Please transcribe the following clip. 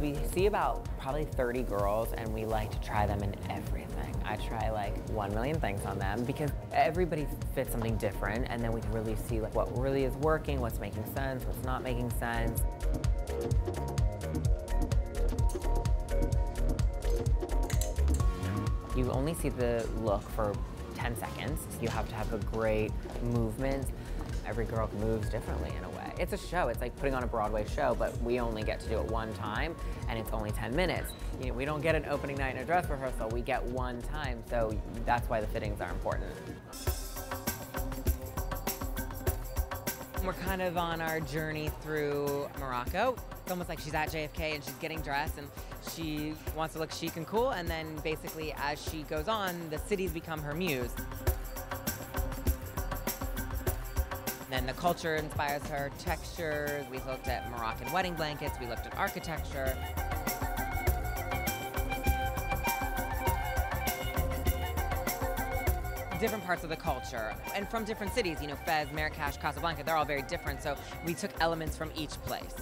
We see about probably 30 girls and we like to try them in everything. I try like 1 million things on them because everybody fits something different and then we can really see like what really is working, what's making sense, what's not making sense. You only see the look for 10 seconds. You have to have a great movement. Every girl moves differently in a way. It's a show. It's like putting on a Broadway show, but we only get to do it one time, and it's only 10 minutes. You know, we don't get an opening night and a dress rehearsal. We get one time, so that's why the fittings are important. We're kind of on our journey through Morocco. It's almost like she's at JFK and she's getting dressed and she wants to look chic and cool, and then basically as she goes on, the cities become her muse. Then the culture inspires her, textures. We looked at Moroccan wedding blankets, we looked at architecture. Different parts of the culture and from different cities, you know, Fez, Marrakesh, Casablanca, they're all very different. So we took elements from each place.